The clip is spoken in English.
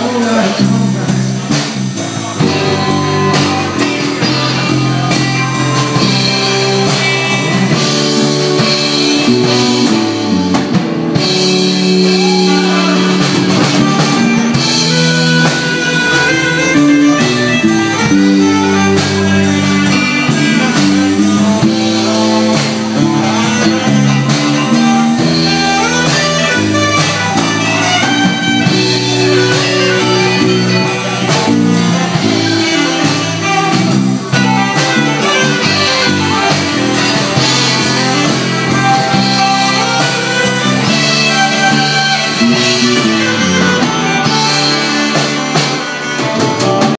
all I come